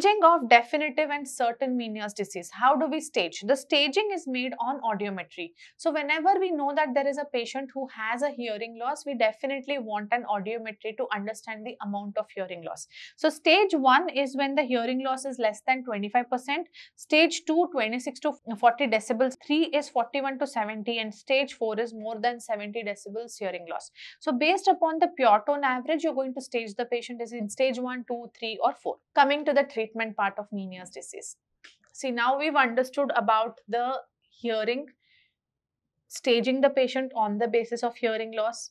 Vijay Staging of definitive and certain Meniere's disease. How do we stage? The staging is made on audiometry. So whenever we know that there is a patient who has a hearing loss, we definitely want an audiometry to understand the amount of hearing loss. So stage 1 is when the hearing loss is less than 25%, stage 2 26 to 40 decibels, 3 is 41 to 70 and stage 4 is more than 70 decibels hearing loss. So based upon the pure tone average, you're going to stage the patient is in stage 1, 2, 3 or 4. Coming to the treatment part of Meniere's disease. See now we've understood about the hearing, staging the patient on the basis of hearing loss.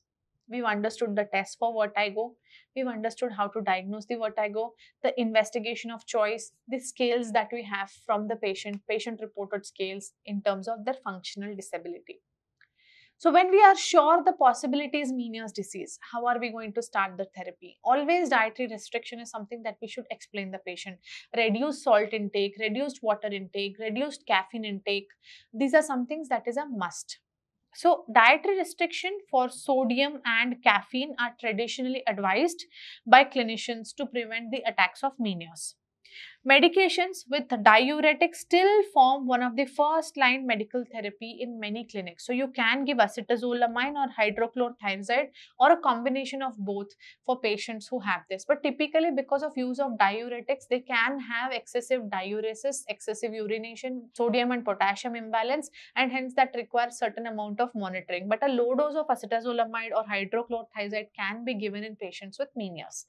We've understood the test for vertigo. We've understood how to diagnose the vertigo, the investigation of choice, the scales that we have from the patient, patient reported scales in terms of their functional disability. So when we are sure the possibility is Meniere's disease, how are we going to start the therapy? Always dietary restriction is something that we should explain the patient. Reduced salt intake, reduced water intake, reduced caffeine intake. These are some things that is a must. So dietary restriction for sodium and caffeine are traditionally advised by clinicians to prevent the attacks of Meniere's. Medications with diuretics still form one of the first line medical therapy in many clinics. So you can give acetazolamide or hydrochlorothiazide or a combination of both for patients who have this. But typically because of use of diuretics, they can have excessive diuresis, excessive urination, sodium and potassium imbalance and hence that requires certain amount of monitoring. But a low dose of acetazolamide or hydrochlorothiazide can be given in patients with Meniere's.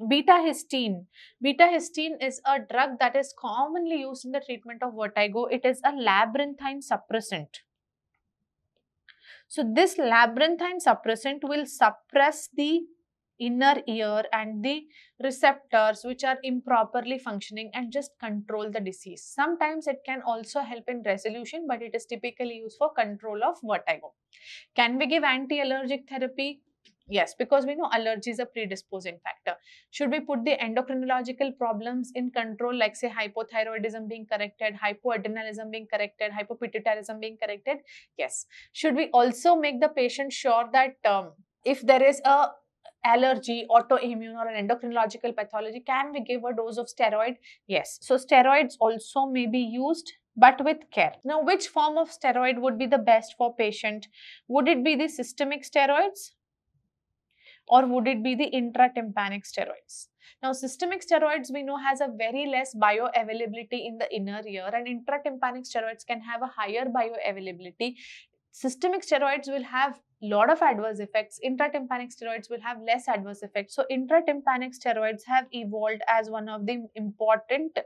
Betahistine. Beta histine is a drug that is commonly used in the treatment of vertigo. It is a labyrinthine suppressant. So this labyrinthine suppressant will suppress the inner ear and the receptors which are improperly functioning and just control the disease. Sometimes it can also help in resolution but it is typically used for control of vertigo. Can we give anti-allergic therapy? Yes, because we know allergy is a predisposing factor. Should we put the endocrinological problems in control, like say hypothyroidism being corrected, hypoadrenalism being corrected, hypopituitarism being corrected? Yes. Should we also make the patient sure that um, if there is a allergy, autoimmune or an endocrinological pathology, can we give a dose of steroid? Yes. So steroids also may be used but with care. Now, which form of steroid would be the best for patient? Would it be the systemic steroids? Or would it be the intratympanic steroids? Now, systemic steroids we know has a very less bioavailability in the inner ear and intratympanic steroids can have a higher bioavailability. Systemic steroids will have a lot of adverse effects. Intratympanic steroids will have less adverse effects. So, intratympanic steroids have evolved as one of the important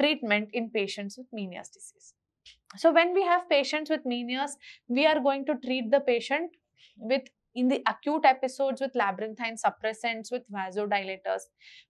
treatment in patients with Meniere's disease. So, when we have patients with Meniere's, we are going to treat the patient with in the acute episodes with labyrinthine suppressants, with vasodilators.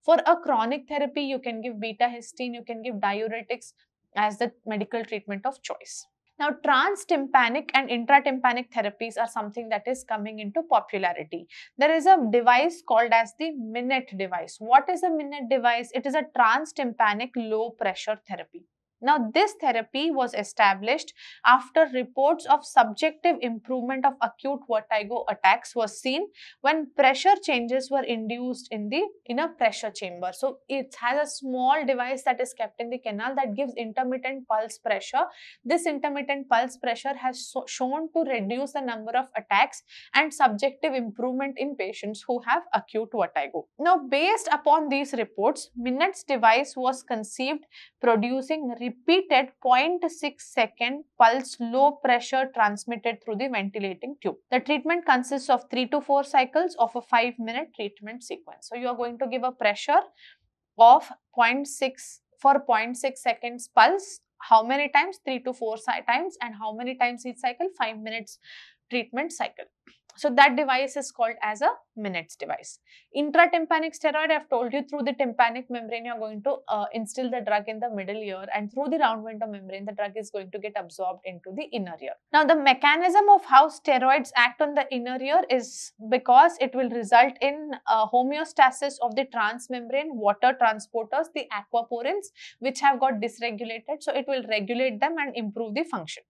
For a chronic therapy, you can give betahistine, you can give diuretics as the medical treatment of choice. Now, transtympanic and intratympanic therapies are something that is coming into popularity. There is a device called as the Meniett device. What is a Meniett device? It is a transtympanic low pressure therapy. Now, this therapy was established after reports of subjective improvement of acute vertigo attacks was seen when pressure changes were induced in the in a pressure chamber. So, it has a small device that is kept in the canal that gives intermittent pulse pressure. This intermittent pulse pressure has so shown to reduce the number of attacks and subjective improvement in patients who have acute vertigo. Now, based upon these reports, Meniett's device was conceived producing repeated 0.6 second pulse low pressure transmitted through the ventilating tube. The treatment consists of 3 to 4 cycles of a 5 minute treatment sequence. So, you are going to give a pressure of 0.6 for 0.6 seconds pulse. How many times? 3 to 4 times and how many times each cycle? 5 minutes treatment cycle. So that device is called as a Meniett's device. Intratympanic steroid, I've told you through the tympanic membrane, you're going to uh, instill the drug in the middle ear and through the round window membrane, the drug is going to get absorbed into the inner ear. Now, the mechanism of how steroids act on the inner ear is because it will result in uh, homeostasis of the transmembrane water transporters, the aquaporins, which have got dysregulated. So, it will regulate them and improve the function.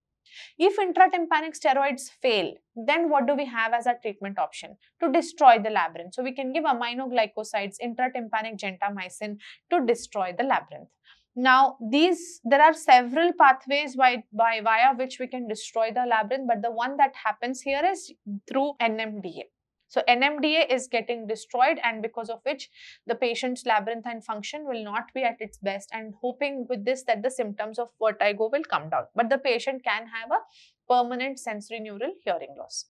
If intratympanic steroids fail, then what do we have as a treatment option? To destroy the labyrinth. So we can give aminoglycosides, intratympanic gentamicin to destroy the labyrinth. Now, these there are several pathways by, by via which we can destroy the labyrinth, but the one that happens here is through NMDA. So NMDA is getting destroyed and because of which the patient's labyrinthine function will not be at its best and hoping with this that the symptoms of vertigo will come down. But the patient can have a permanent sensory neural hearing loss.